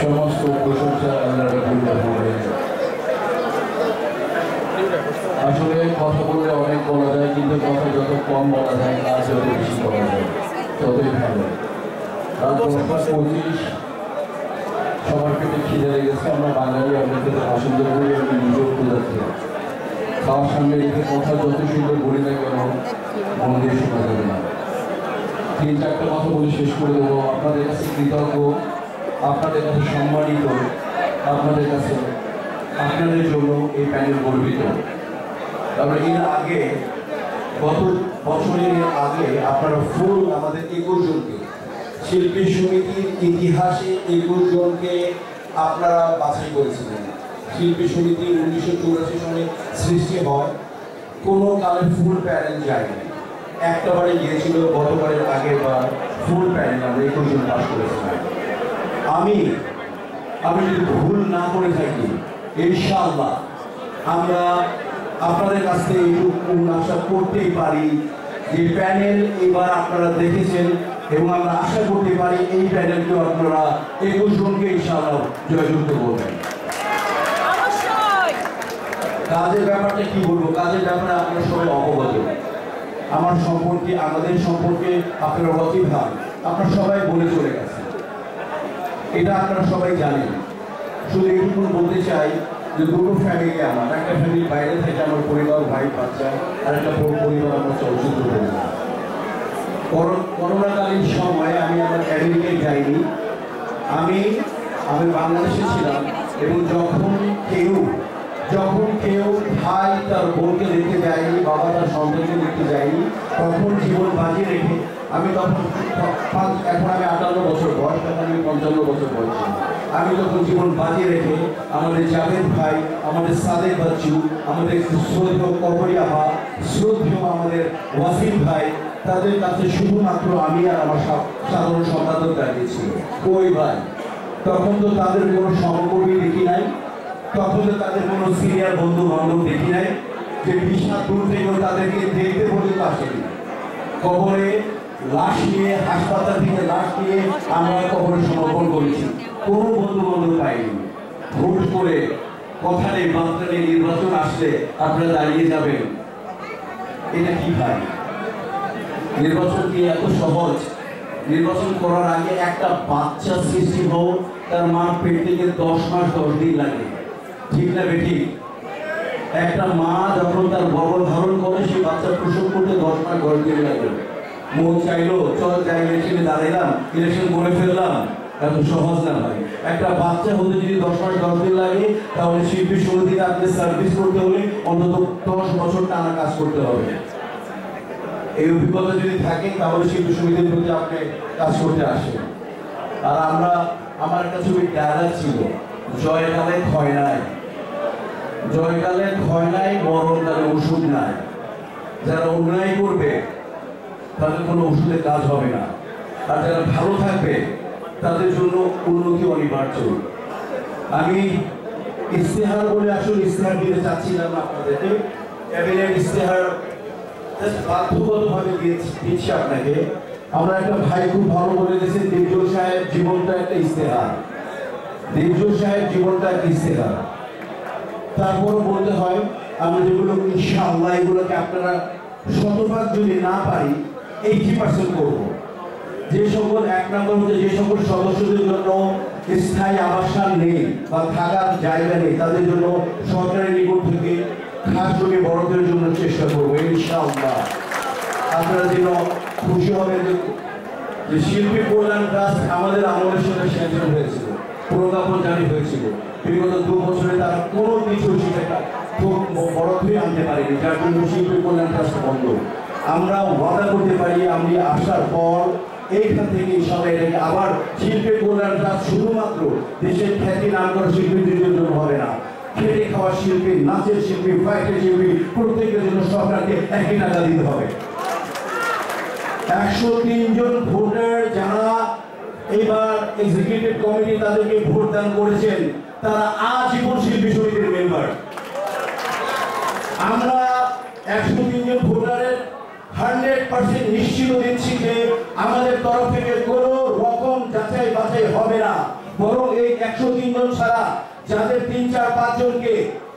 সমস্ত প্রশংসা আল্লাহ আসলে কথা বললে অনেক বলা যায়, কিন্তু কথা যত কম বলা যায় কাজ যত বেশি করা যায়, ততই ভালো। পঁচিশ, সবার পেটে খিদে লেগেছে, আমরা বাঙালি আপনাদের পছন্দ করি আমি নিজেও ক্ষুধার্ত। তার সামনে রেখে কথা যত সুন্দর বলি না কেন, মন দিয়ে শোনা যাবে না। তিন চারটা কথা বলে শেষ করে দেবো। আপনাদের কাছে কৃতজ্ঞ। আপনাদের কাছে সম্মানিত, আপনাদের কাছে আপনাদের জন্য এই প্যানেল গর্বিত। তারপরে এর আগে গত বছরের আগে আপনারা ফুল আমাদের একুশ জনকে, শিল্পী সমিতির ইতিহাসে একুশ জনকে আপনারা বাছাই করেছিলেন। শিল্পী সমিতি উনিশশো চৌরাশি সালে সৃষ্টি হয়, কোনো কালে ফুল প্যানেল যায়নি। একটা বারে গিয়েছিল, গতবারের আগের বার ফুল প্যানেল আমরা একুশ জন পাস করেছিলাম। আমি আমি যদি ভুল না করে থাকি ইনশাআল্লাহ আমরা আপনাদের কাছ থেকে এইটুকু আশা করতেই পারি। যে প্যানেল এবার আপনারা দেখেছেন এবং আমরা আশা করতে পারি এই প্যানেলকে আপনারা একুশ জনকে ইনশাআল্লাহ জয়যুক্ত করবেন। কাজের ব্যাপারটা কি বলব? কাজের ব্যাপারে আপনারা সবাই অবগত। আমার সম্পর্কে আমাদের সম্পর্কে আপনারা অতিভাব আপনারা সবাই বলে চলে গেছেন। এটা আপনারা সবাই জানেন। শুধু এইটুকু বলতে চাই যে দুটো ফ্যামিলি আমার, একটা ফ্যামিলির বাইরে থেকে আমার পরিবার, ভাই, বাচ্চা, আর একটা পরিবার আমার চলচ্চিত্র পরিবার করো- করোনাকালীন সময়ে আমি আমার আমেরিকায় যাইনি। আমি আমি বাংলাদেশে ছিলাম এবং যখন কেউ যখন কেউ ভাই তার বোনকে দেখতে যায়নি, বাবা তার সন্তানকে দেখতে যায়নি, তখন জীবন বাজি রেখে আমি তখন এখন আমি আটান্ন বছর বয়স তখন আমি পঞ্চান্ন বছর বয়স। আমি তখন জীবন বাজি রেখে আমাদের জাভেদ ভাই, আমাদের সাদেক বাচ্চু, আমাদের শ্রদ্ধেয় কবরী আহা শ্রদ্ধেয় আমাদের ওয়াসিম ভাই, তাদের কাছে শুধুমাত্র আমি আর আমার সাধারণ সম্পাদক দাঁড়িয়েছি। কই ভাই। তখন তো তাদের কোনো সহকর্মী দেখি নাই, তখন তো তাদের কোনো সিনিয়র বন্ধু বান্ধব দেখি নাই, যে বিশাল দূর থেকেও তাদেরকে দেখতে পর্যন্ত আসেনি। কবরে লাশ নিয়ে, হাসপাতাল থেকে লাশ নিয়ে আমরা কবরে সমর্পণ করেছি। কোনো বন্ধু বান্ধব পাইনি। ভোট করে কথা নেই বার্তা নেই নির্বাচন আসলে আপনারা দাঁড়িয়ে যাবেন। এটা কি ভাই? নির্বাচন কি এত সহজ? নির্বাচন করার আগে একটা বাচ্চা সৃষ্টি হোক, তার মার পেট থেকে দশ মাস, দশ দিন লাগে। ঠিক না বেটি একটা মা যখন তার গর্ভ ধারণ করে, সেই বাচ্চা প্রসব করতে দশ মাস, দশ দিন লাগে। মন চাইলো, চল যাই ইলেকশনে দাঁড়াইলাম ইলেকশন করে ফেললাম। এত সহজ না ভাই। একটা বাচ্চা হতে যদি দশ মাস, দশ দিন লাগে, তাহলে শিল্পী সমিতিতে আপনি সার্ভিস করতে হলে অন্তত দশ বছর টানা কাজ করতে হবে। এই অভিজ্ঞতা যদি থাকে, তাহলে শিল্পী সমিতির প্রতি আপনি কাজ করতে আসেন। আর আমরা, আমার একটা ছবি ডায়ালগ ছিল জয়কালে ক্ষয় নাই। জয়কালে ক্ষয় নাই মরণকালে ওষুধ নাই। যারা অন্যায় করবে তাদের কোনো ওষুধে কাজ হবে না। আর যারা ভালো থাকবে, তাদের জন্য উন্নতি অনিবার্য। আমি ইস্তেহার বলে আসলে ইস্তেহার দিতে চাচ্ছিলাম আপনাদেরকে। ক্যাবিনেট ইস্তেহার বাধ্যগতভাবে দিচ্ছি আপনাকে। আমরা একটা ভাই খুব ভালো বলে দিয়েছেন দেবজোর সাহেব জীবনটা একটা ইস্তেহার দেবজোর সাহেব জীবনটা একটা ইস্তেহার তারপরও বলতে হয় আমরা যেগুলো ইনশাআল্লাহ এগুলোকে আপনারা শতভাগ যদি না পারি এইটি পার্সেন্ট করব? যে সকল এক নম্বর হচ্ছে যে সকল সদস্যদের জন্য স্থায়ী আবাসন নেই বা থাকার জায়গা নেই, তাদের জন্য সরকারের নিকট থেকে খাস করে বড়দের জন্য চেষ্টা করব, ইনশাআল্লাহ। আপনারা যেন খুশি হবেন যে- শিল্পী কল্যাণ ট্রাস্ট আমাদের আমলের সাথে স্যাংশন হয়েছিল, প্রজ্ঞাপন জারি হয়েছিল। বিগত দু বছরে তারা কোনো কিছু সেটা খুব বড় আনতে পারেনি, যার জন্য শিল্পী কল্যাণ ট্রাস্ট বন্ধ। আমরা ওয়াদা করতে পারি, আমি আসার পর এইখান থেকে সবাই আবার শিল্পী কল্যাণ ট্রাস্ট শুধুমাত্র দেশের খ্যাতি নাম করা শিল্পীদের জন্য হবে না। খেটে খাওয়া শিল্পী, নাচের শিল্পী ফাইটের শিল্পী, প্রত্যেকের জন্য সরকারকে একই টাকা দিতে হবে। একশো জন ভোটার যারা এবার এক্সিকিউটিভ কমিটি তাদেরকে ভোট দান করেছেন, তারা আজীবন শিল্পী সমিতির মেম্বার আমরা একশো জন ভোটারের হান্ড্রেড পার্সেন্ট নিশ্চিত দিচ্ছি যে আমাদের তরফ থেকে কোনো রকম যাচাই বাছাই হবে না। বরং এই একশো তিন জন ছাড়া যাদের তিন, চার, পাঁচ জনকে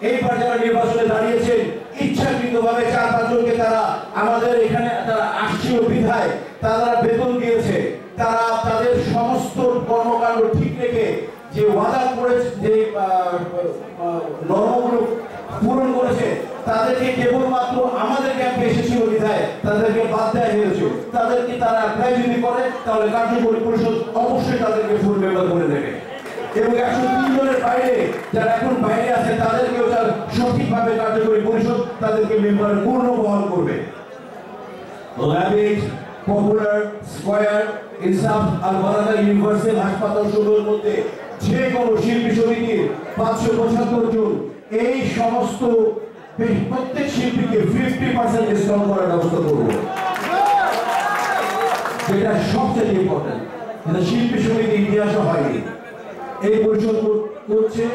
এইবার যারা নির্বাচনে দাঁড়িয়েছেন ইচ্ছাকৃত ভাবে চার, পাঁচ জনকে তারা আমাদের এখানে তারা আসছিল বিধায় তারা বেতন দিয়েছে। তারা তাদের সমস্ত কর্মকাণ্ড ঠিক রেখে যে ওয়াদা করেছে, যে নর্মগুলো পূরণ করেছে, তাদেরকে কেবলমাত্র আমাদের ক্যাম্পে বিধায় তাদেরকে বাদ দেওয়া হয়েছে তাদেরকে তারা অ্যাপ্লাই যদি করে, তাহলে কার্যকরী পরিষদ অবশ্যই তাদেরকে ফুল মেম্বার করে দেবে। এবং একশো তিন জনের বাইরে যারা এখন বাইরে আছে, তাদেরকেও তার সঠিকভাবে কার্যকরী পরিষদ তাদেরকে মেম্বার পূর্ণ বহন করবে। ল্যাবিট পপুলার স্কয়ার ইনসাফ আল বারাদা ইউনিভার্সাল হাসপাতাল সমূহের মধ্যে যে কোনো শিল্পী সমিতির পাঁচশো পঁচাত্তর জন, এই সমস্ত প্রত্যেক শিল্পীকে ফিফটি পার্সেন্ট ডিসকাউন্ট করার ব্যবস্থা করব। এটা সবচেয়ে ইম্পর্টেন্ট শিল্পী সমিতি ইতিহাসে হয়নি। এই পরিষদ কর- করছে।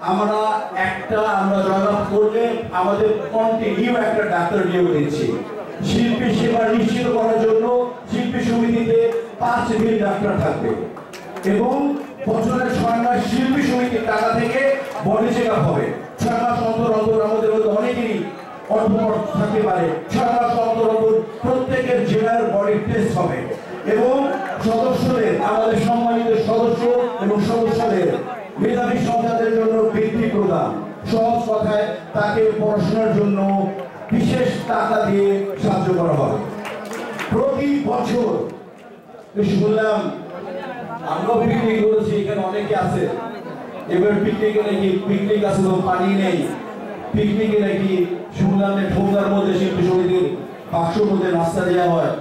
আমরা একটা, আমরা জয়লাভ করলে আমাদের কন্টিনিউ একটা ডাক্তার নিয়োগ দিচ্ছি। শিল্পী সেবা নিশ্চিত করার জন্য শিল্পী সমিতিতে পাঁচ দিন ডাক্তার থাকবে। এবং বছরের ছয় মাস শিল্পী সমিতির টাকা থেকে বডি চেক হবে। ছয় তাকে পড়াশোনার জন্য বিশেষ টাকা দিয়ে সাহায্য করা হবে। প্রতি বছর শুনলাম এখানে অনেকে আছে। এবার পিকনিকে নাকি পিকনিক আছে তো পানি নেই। পিকনিকে নাকি শুনলাম ঠোঙ্গার মধ্যে শিল্পী সমিতির বাক্সর মধ্যে নাস্তা দেওয়া হয়।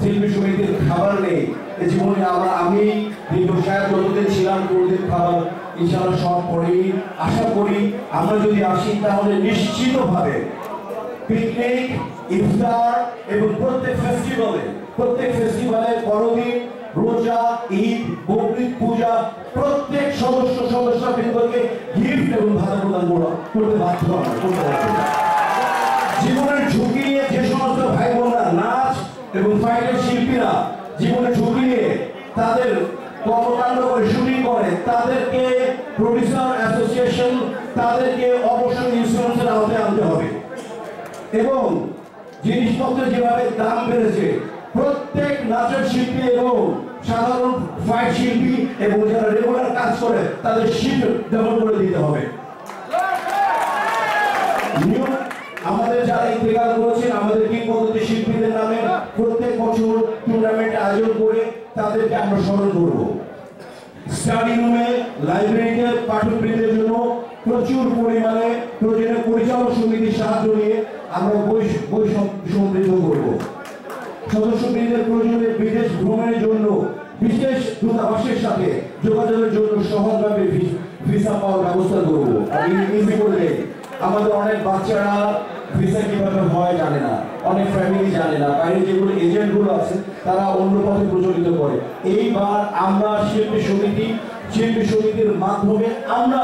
শিল্পী সমিতির খাবার নেই। এ জীবনে আমরা আমি, দীর্ঘ সাহেব যতদিন ছিলাম কোনদিন খাবার। ইনশাআল্লাহ সব পরেই আশা করি আমরা যদি আসি তাহলে নিশ্চিতভাবে পিকনিক ইফতার এবং প্রত্যেক ফেস্টিভ্যালে প্রত্যেক ফেস্টিভ্যালে বড়দিন রোজা, ঈদ বকরিদ পূজা, প্রত্যেক সদস্য সদস্য বৃন্দকে গিফট ভাতা করতে বাধ্য করতে জীবনের ঝুঁকি নিয়ে যে সমস্ত ভাই বোনরা নাচ এবং ফাইটের শিল্পীরা জীবনের ঝুঁকি নিয়ে তাদের কর্মকাণ্ড করে শুটিং করে, তাদেরকে প্রডিউসার অ্যাসোসিয়েশন তাদেরকে অবশ্যই ইন্স্যুরেন্সের আওতায় আনতে হবে। এবং জিনিসপত্রের যেভাবে দাম বেড়েছে, প্রত্যেক নাচের শিল্পী এবং সাধারণ ফাইট শিল্পী এবং যারা রেগুলার কাজ করে, তাদের শিল্প ডবল করে দিতে হবে। তাদেরকে আমরা স্মরণ করব। স্টাডি রুমে, লাইব্রেরিতে জন্য প্রচুর পরিমাণে পরিচালক সমিতির সাহায্য নিয়ে আমরা বই সমৃদ্ধ করব। প্রয়োজনে বিদেশ ভ্রমণের জন্য বিশেষ দূতাবাসের সাথে যোগাযোগের জন্য সহজভাবে ভিসা পাওয়ার ব্যবস্থা করব। আমাদের অনেক বাচ্চারা ভিসা কীভাবে হয় জানে না, অনেক ফ্যামিলি জানে না, বাইরে যেগুলো এজেন্টগুলো আছে, তারা অন্য পথে প্রচলিত করে। এইবার আমরা শিল্পী সমিতি, শিল্পী সমিতির মাধ্যমে আমরা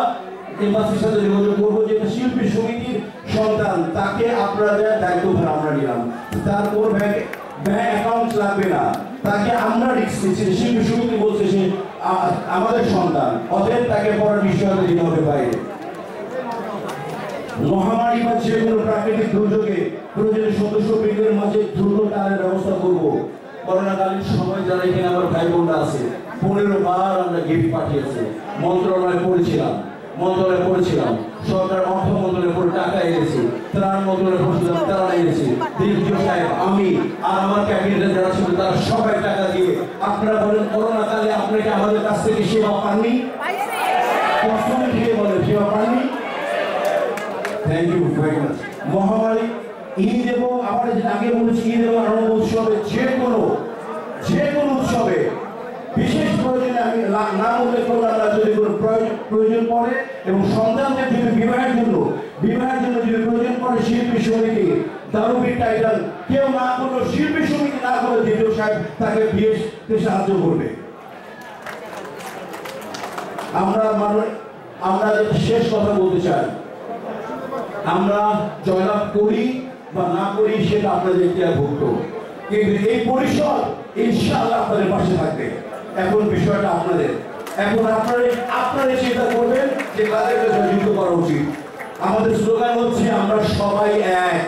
এম্বাসির সাথে যোগাযোগ করব যে শিল্পী সমিতির সন্তান, তাকে আপনাদের দায়িত্বভার আমরা নিলাম। তার কোন ব্যাংক ব্যাংক অ্যাকাউন্ট লাগবে না। তাকে আমরা রিক্স নিচ্ছি শিল্পী সমিতি বলছে সে আমাদের সন্তান, অতএব তাকে পড়ার নিশ্চয়তা দিতে হবে বাইরে। মহামারী বা যে কোনো প্রাকৃতিক দুর্যোগে প্রয়োজনে সদস্য বৃন্দের মাঝে দ্রুত তারের ব্যবস্থা করব। করোনাকালীন সময় যারা এখানে আমার ভাই বোনরা আছে, পনেরো বার আমরা গিফট পাঠিয়েছি। মন্ত্রণালয়ে পড়েছিলাম মন্ত্রণালয়ে পড়েছিলাম। সরকার অর্থ মন্ত্রণালয়ে পড়ে টাকা এনেছি। ত্রাণ মন্ত্রণালয়ে পড়েছিলাম তারা এনেছি। দীর্ঘ সাহেব, আমি আর আমার ক্যাবিনেটে যারা ছিল, তারা সবাই টাকা দিয়ে, আপনারা বলেন, করোনাকালে আপনাকে আমাদের কাছ থেকে সেবা পাননি? কষ্ট দিয়ে থ্যাংক ইউ ভেরি মাচ মহামারী ঈদ এবং আমরা আগে বলেছি ঈদ এবং আনন্দ উৎসবে যে কোনো যে কোনো উৎসবে, বিশেষ প্রয়োজনে আমি নাম উল্লেখ করলাম যদি কোনো প্রয়োজন পড়ে, এবং সন্তানদের যদি বিবাহের জন্য বিবাহের জন্য যদি প্রয়োজন পড়ে, শিল্পী সমিতি দারুবির টাইটেল কেউ না করল শিল্পী সমিতি না করে দ্বিতীয় সাহেব তাকে বিয়েতে সাহায্য করবে। আমরা মানে আমরা শেষ কথা বলতে চাই। আমরা জয়লাভ করি বা না করি সেটা আপনাদের ইতিহাসভুক্ত কিন্তু এই পরিষদ ইনশাআল্লাহ আপনাদের পাশে থাকবে। এখন বিষয়টা আপনাদের। এখন আপনারা আপনারা চিন্তা করবেন, যে কাদেরকে জয়যুক্ত করা উচিত। আমাদের স্লোগান হচ্ছে, আমরা সবাই এক।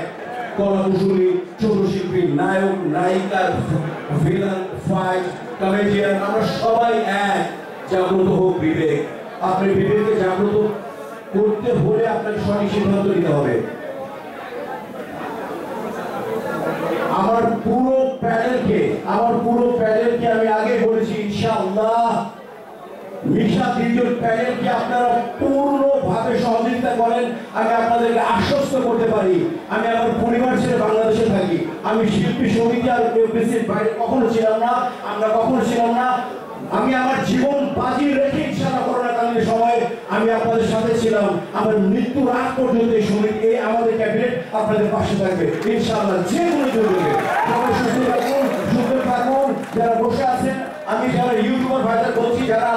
কলাকুশলী চিত্রশিল্পী নায়ক নায়িকা ভিলেন ফাইট কমেডিয়ান, আমরা সবাই এক। জাগ্রত হোক বিবেক। আপনি বিবেককে জাগ্রত করতে হলে আপনাকে সঠিক সিদ্ধান্ত নিতে হবে। আমার পুরো প্যানেলকে, আমার পুরো প্যানেলকে আমি আগে বলেছি, ইনশাআল্লাহ। মিশা দ্বিতীয় প্যানেলকে আপনারা পূর্ণভাবে সহযোগিতা করেন, আমি আপনাদেরকে আশ্বস্ত করতে পারি। আমি আমার পরিবার ছেড়ে বাংলাদেশে থাকি। আমি শিল্পী, সমিতি আর এফবিসির বাইরে কখনো ছিলাম না, আমরা কখনো ছিলাম না। আমি আমার জীবন বাজি রেখে ইনশাআল্লাহ করোনাকালীন সময়ে আমি আপনাদের সাথে ছিলাম। আমার মৃত্যুর আগ পর্যন্ত এই সমিতি এই আমাদের ক্যাবিনেট আপনাদের পাশে থাকবে। ইনশাআল্লাহ যে কোনো সবাই সুস্থ থাকুন সুস্থ থাকুন, যারা বসে আছেন, আমি যারা ইউটিউবার ভাইদের বলছি, যারা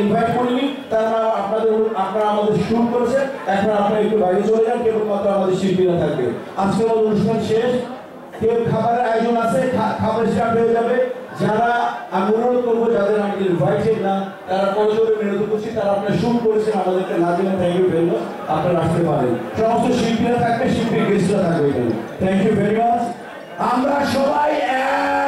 ইনভাইট করিনি, তারা আপনাদের আপনারা আমাদের শুরু করেছেন, এখন আপনারা একটু বাইরে চলে যান, কেবলমাত্র আমাদের শিল্পীরা থাকবে। আজকে আমাদের অনুষ্ঠান শেষ, কেউ খাবারের আয়োজন আছে খাবার স্টার্ট হয়ে যাবে। যারা আমি অনুরোধ করব, যাদের আমি ইনভাইটেড না, তারা কলেজে বিনোদ করছি, তারা আপনারা শুরু করেছেন, আমাদেরকে না দিলে থ্যাংক ইউ ভেরি মাচ আপনারা আসতে পারেন। সমস্ত শিল্পীরা থাকবে, শিল্পী গেস্টরা থাকবে থ্যাংক ইউ ভেরি মাচ আমরা সবাই এক।